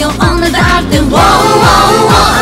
feel on the dark. Then whoa, whoa, whoa.